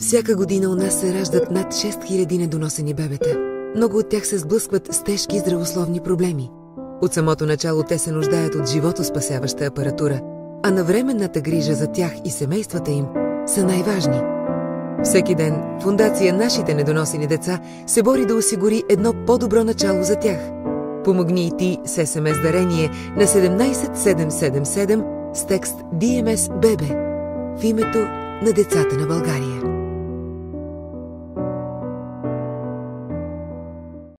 Всяка година у нас се раждат над 6000 недоносени бебета. Много от тях се сблъскват с тежки здравословни проблеми. От самото начало те се нуждаят от живото спасяваща апаратура, а навременната грижа за тях и семействата им са най-важни. Всеки ден Фундация Нашите недоносени деца се бори да осигури едно по-добро начало за тях. Помогни и ти с СМС дарение на 17777 с текст DMS Бебе в името на децата на България.